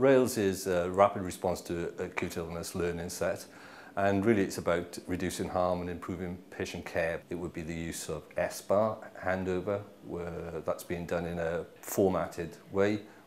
Rails is a rapid response to acute illness learning set. And really it's about reducing harm and improving patient care. It would be the use of SBAR handover, where that's being done in a formatted way,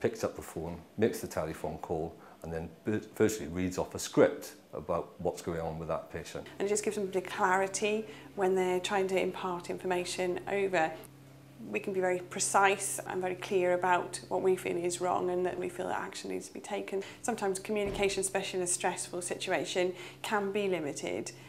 picks up the phone, makes the telephone call, and then virtually reads off a script about what's going on with that patient. And it just gives them a bit of clarity when they're trying to impart information over. We can be very precise and very clear about what we feel is wrong and that we feel that action needs to be taken. Sometimes communication, especially in a stressful situation, can be limited.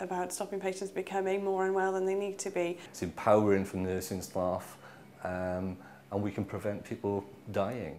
about stopping patients becoming more unwell than they need to be. It's empowering for nursing staff um, and we can prevent people dying.